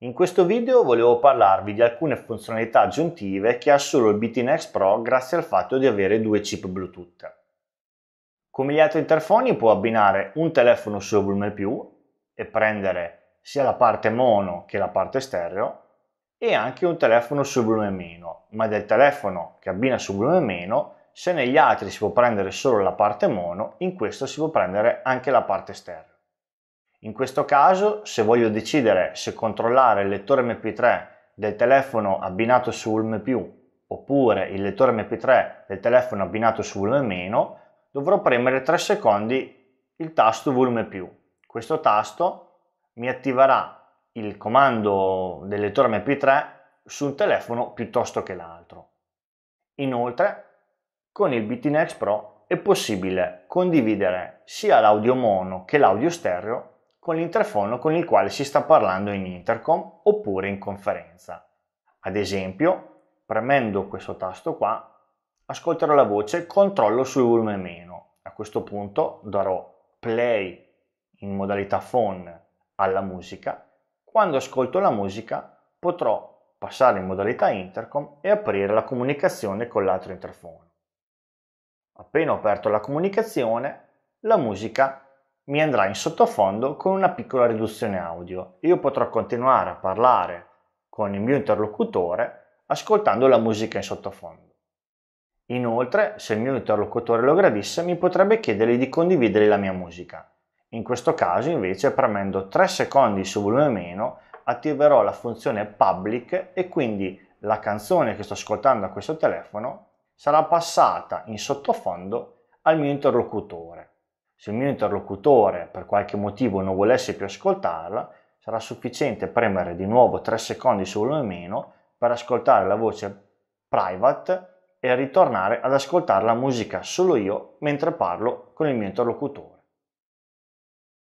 In questo video volevo parlarvi di alcune funzionalità aggiuntive che ha solo il BTNX Pro grazie al fatto di avere due chip Bluetooth. Come gli altri interfoni può abbinare un telefono su volume più e prendere sia la parte mono che la parte stereo e anche un telefono su volume meno, ma del telefono che abbina su volume meno, se negli altri si può prendere solo la parte mono, in questo si può prendere anche la parte stereo. In questo caso, se voglio decidere se controllare il lettore MP3 del telefono abbinato su più oppure il lettore MP3 del telefono abbinato su meno, dovrò premere 3 secondi il tasto volume più. Questo tasto mi attiverà il comando del lettore MP3 su un telefono piuttosto che l'altro. Inoltre, con il BTNX Pro è possibile condividere sia l'audio mono che l'audio stereo con l'interfono con il quale si sta parlando in intercom oppure in conferenza. Ad esempio, premendo questo tasto qua, ascolterò la voce controllo sul volume meno. A questo punto darò play in modalità phone alla musica. Quando ascolto la musica potrò passare in modalità intercom e aprire la comunicazione con l'altro interfono. Appena ho aperto la comunicazione, la musica mi andrà in sottofondo con una piccola riduzione audio e io potrò continuare a parlare con il mio interlocutore ascoltando la musica in sottofondo. Inoltre, se il mio interlocutore lo gradisse, mi potrebbe chiedere di condividere la mia musica. In questo caso, invece, premendo 3 secondi su volume meno, attiverò la funzione public e quindi la canzone che sto ascoltando a questo telefono sarà passata in sottofondo al mio interlocutore. Se il mio interlocutore per qualche motivo non volesse più ascoltarla, sarà sufficiente premere di nuovo 3 secondi su volume meno per ascoltare la voce private e ritornare ad ascoltare la musica solo io mentre parlo con il mio interlocutore.